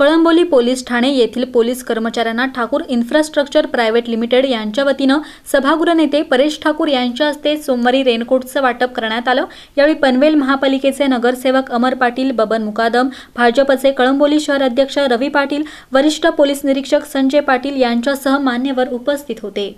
Kalamboli police Thane येथील police कर्मचाऱ्यांना Thakur infrastructure private limited यांच्या वतीनं सभागृह नेते परेश ठाकूर यांच्या हस्ते सोमवारी रेनकोटचं वाटप करण्यात आलं. यावेळी पनवेल महापालिकेचे नगरसेवक अमर पाटील बबन मुकादम भाजपचे कळंबोली शहर अध्यक्ष रवी पाटील वरिष्ठ पोलीस निरीक्षक संजय पाटील यांच्यासह मान्यवर उपस्थित होते.